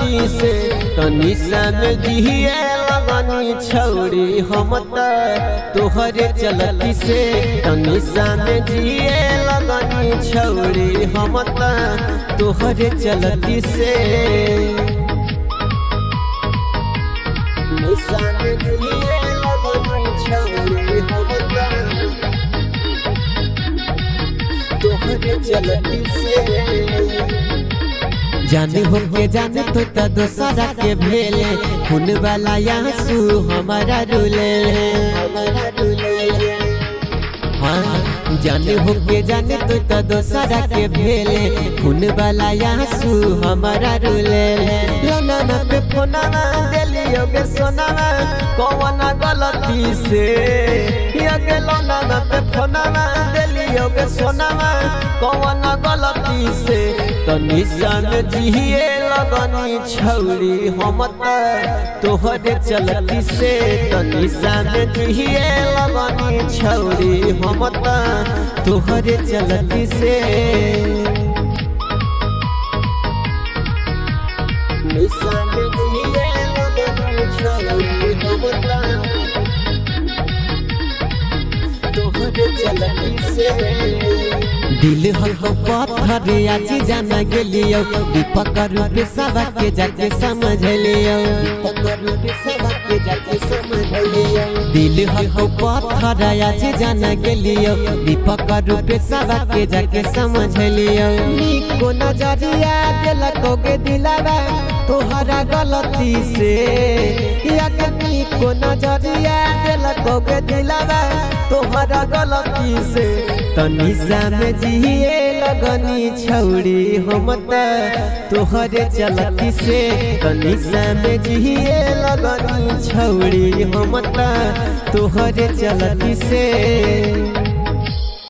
गलती से। तनी सन जिए लगनी छौरी हम तोहरे चलती से। तनी सन जिए लगनी छौरी हम तोहरे चलती से। चलती से। जाने हो के जाने तो त दोसरा के भेले खून वाला आँसू हमारा रुले। हमारा रुले। हाँ जाने हो के जाने तो त दोसरा के भेले खून वाला आँसू हमारा रुले। लोनामा पे फोनामा देलियो के सोनामा कौन गलती से? यगे लोनामा पे फोनामा देलियो के सोनामा, कौन गलती से? तनी सन जिए लगनी छौरी हम त तोहरे चलती से। तनी सन जिए लगनी छौरी हम त तोहरे चलती से। निशान दिए लगन छौरी दिल हल्को पत्थर, आज जाना गेलियो। दीपक रूप सब के जाके समझ लियो। दिल हल्को पत्थर, आज जाना गेलियो। दीपक रूप सब के जाके समझ लियो। निको नज़रिया दिलको के दिलावा, तोहरा गलती से। याके निको नज़रिया दिलको के दिलावा तोहरा गलती से। तनी में जिए लगनी छौड़ी हम तोहरे चलती से। तनी में जिए लगनी छौड़ी हम तोहरे चलती से।